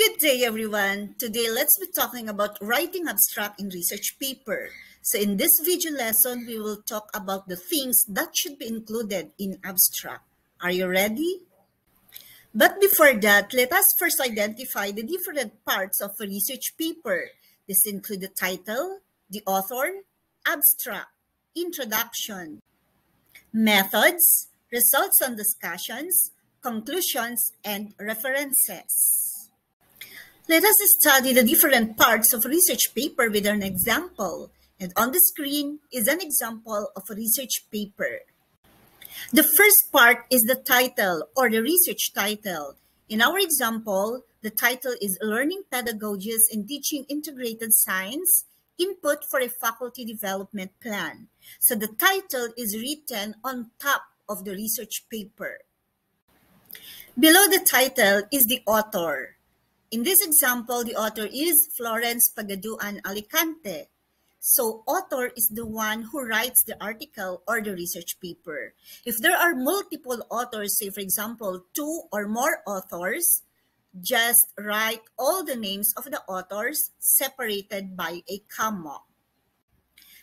Good day, everyone. Today, let's be talking about writing abstract in research paper. So in this video lesson, we will talk about the things that should be included in abstract. Are you ready? But before that, let us first identify the different parts of a research paper. This include the title, the author, abstract, introduction, methods, results and discussions, conclusions, and references. Let us study the different parts of a research paper with an example. And on the screen is an example of a research paper. The first part is the title or the research title. In our example, the title is Learning Pedagogies in Teaching Integrated Science, Input for a Faculty Development Plan. So the title is written on top of the research paper. Below the title is the author. In this example, the author is Florence Pagaduan Alicante. So author is the one who writes the article or the research paper. If there are multiple authors, say for example, two or more authors, just write all the names of the authors separated by a comma.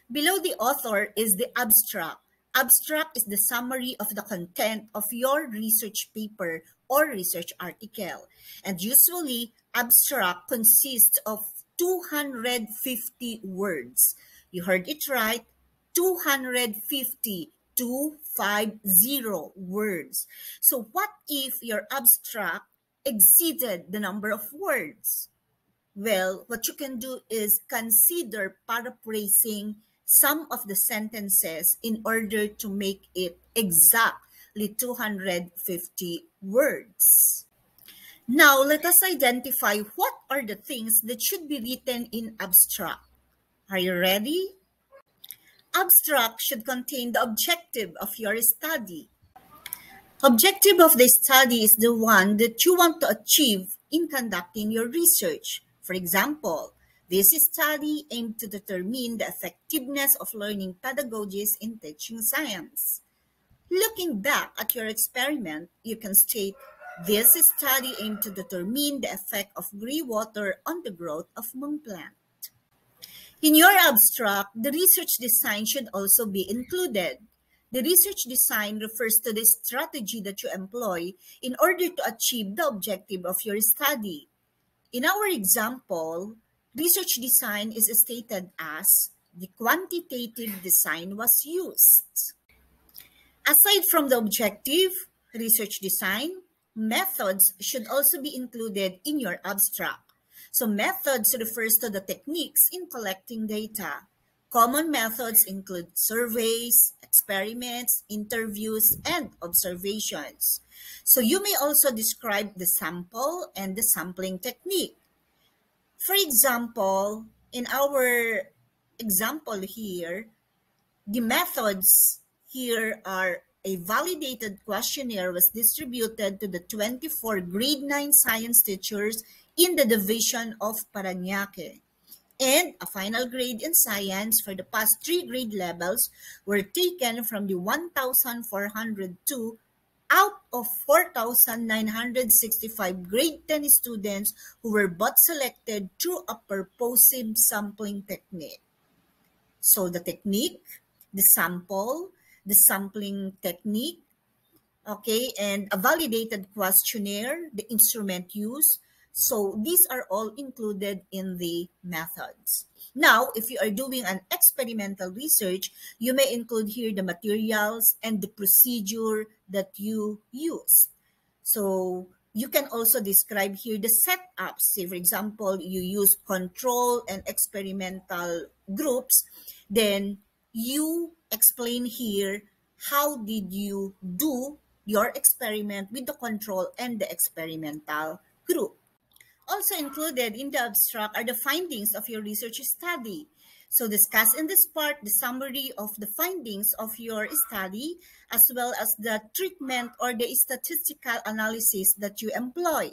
Below the author is the abstract. Abstract is the summary of the content of your research paper or research article. And usually, abstract consists of 250 words. You heard it right, 250, 250 words. So what if your abstract exceeded the number of words? Well, what you can do is consider paraphrasing some of the sentences in order to make it exact 250 words. Now, let us identify what are the things that should be written in abstract. Are you ready? Abstract should contain the objective of your study. Objective of the study is the one that you want to achieve in conducting your research. For example, this study aimed to determine the effectiveness of learning pedagogies in teaching science. Looking back at your experiment, you can state, this study aimed to determine the effect of grey water on the growth of mung plant. In your abstract, the research design should also be included. The research design refers to the strategy that you employ in order to achieve the objective of your study. In our example, research design is stated as the quantitative design was used. Aside from the objective, research design, methods should also be included in your abstract. So methods refers to the techniques in collecting data. Common methods include surveys, experiments, interviews, and observations. So you may also describe the sample and the sampling technique. For example, in our example here, the methods here are a validated questionnaire was distributed to the 24 grade 9 science teachers in the division of Parañaque. And a final grade in science for the past three grade levels were taken from the 1,402 out of 4,965 grade 10 students who were both selected through a purposive sampling technique. So the technique, the sample, the sampling technique, okay, and a validated questionnaire, the instrument used. So these are all included in the methods. Now, if you are doing an experimental research, you may include here the materials and the procedure that you use. So you can also describe here the setups. Say, for example, you use control and experimental groups, then you explain here how did you do your experiment with the control and the experimental group. Also included in the abstract are the findings of your research study. So discuss in this part the summary of the findings of your study as well as the treatment or the statistical analysis that you employ.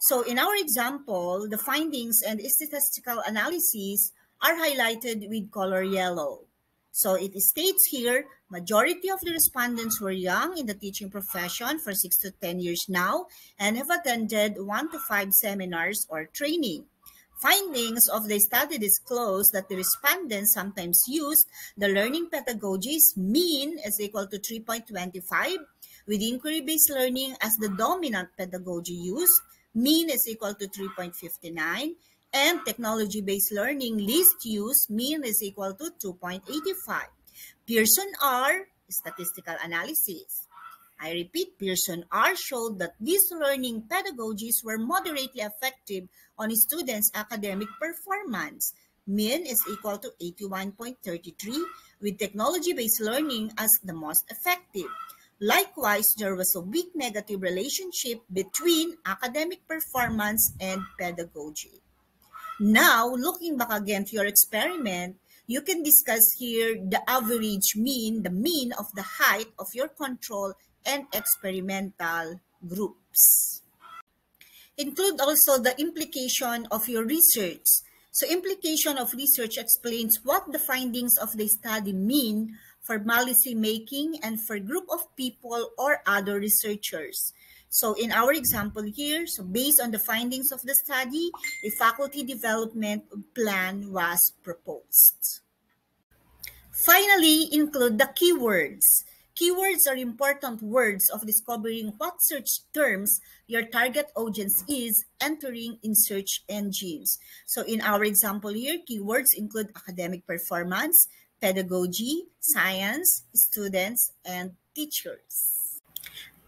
So in our example, the findings and statistical analysis are highlighted with color yellow. So it states here Majority of the respondents were young in the teaching profession for 6 to 10 years now and have attended 1 to 5 seminars or training. Findings of the study disclose that the respondents sometimes use the learning pedagogies mean is equal to 3.25 with inquiry-based learning as the dominant pedagogy used, mean is equal to 3.59 and technology-based learning least use mean is equal to 2.85. Pearson R statistical analysis. I repeat, Pearson R showed that these learning pedagogies were moderately effective on students' academic performance. Mean is equal to 81.33 with technology-based learning as the most effective. Likewise, there was a weak negative relationship between academic performance and pedagogy. Now, looking back again to your experiment, you can discuss here the average mean, the mean of the height of your control and experimental groups. Include also the implication of your research. So implication of research explains what the findings of the study mean for policy making and for group of people or other researchers. So in our example here, so based on the findings of the study, a faculty development plan was proposed. Finally, include the keywords. Keywords are important words of discovering what search terms your target audience is entering in search engines. So in our example here, keywords include academic performance, pedagogy, science, students, and teachers.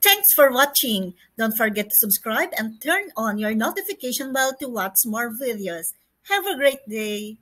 Thanks for watching. Don't forget to subscribe and turn on your notification bell to watch more videos. Have a great day.